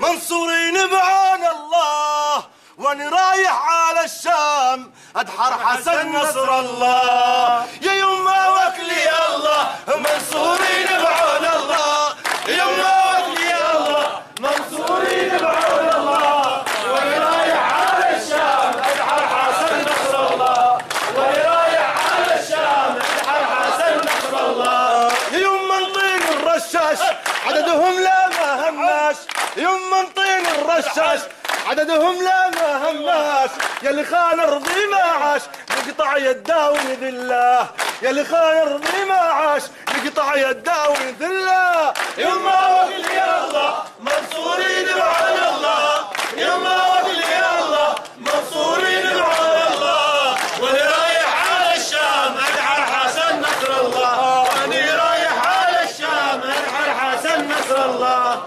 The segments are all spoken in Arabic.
منصورين بعون الله وأني رايح على الشام أدحر حسن نصر الله. يا يما وكلي الله منصورين بعون الله يما وكلي الله منصورين بعون الله واني رايح على الشام ادحر حسن نصر الله واني رايح على الشام ادحر حسن نصر الله يا يما نطين الرشاش عددهم لا ما هماش يما نطين الرشاش. عددهم لا ما هماش. يا اللي خان ارضي ما عاش. نقطع يده ونذله يا اللي خان ارضي ما عاش. نقطع يده ونذله يما وكل يا الله منصورين بعون الله يما وكل يا الله منصورين بعون الله واللي رايح على الشام ادعى حسن نصر الله واني رايح على الشام ادعى حسن نصر الله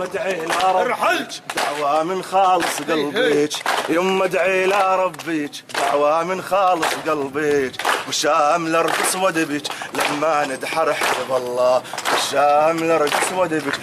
يما ادعي لا رحلت دعوة من خالص قلبيك. يما ادعي لا ربيك. دعوة من خالص قلبيك. والشام لرقص ودبيك. لما ندحر حزب الله. والشام لرقص ودبيك.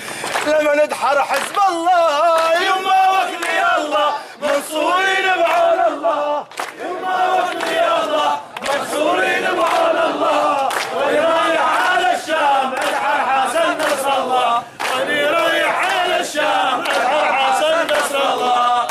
لما ندحر حزب الله يما وكلي يا الله منصورين بعون الله يما وكلي يا الله منصورين بعون الله واني رايح على الشام ادحر حسن نصر الله واني رايح على الشام ادحر حسن نصر الله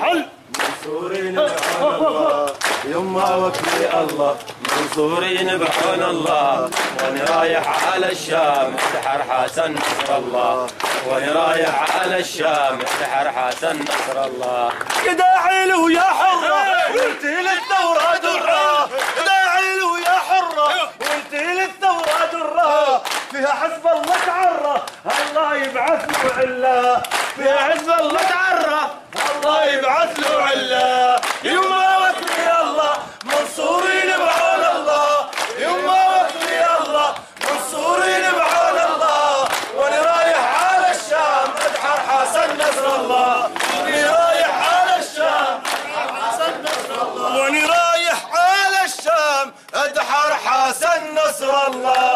ارحل منصورين بعون الله. يما وكلي الله. منصورين بعون الله. وأنا رايح على الشام. افتحر حسن نصر الله. وأنا رايح على الشام. افتحر حسن نصر الله. يا داعي له يا حرة. وانت للثورة درة. يا داعي له يا حرة. وانت للثورة درة. فيها حزب الله تعرى. الله يبعث له علا فيها حزب الله تعرى الله يبعث له علا يما وكلي الله منصورين بعون الله يما وكلي الله منصورين بعون الله وأنا رايح على الشام ادحر حسن نصر الله واني رايح على الشام واني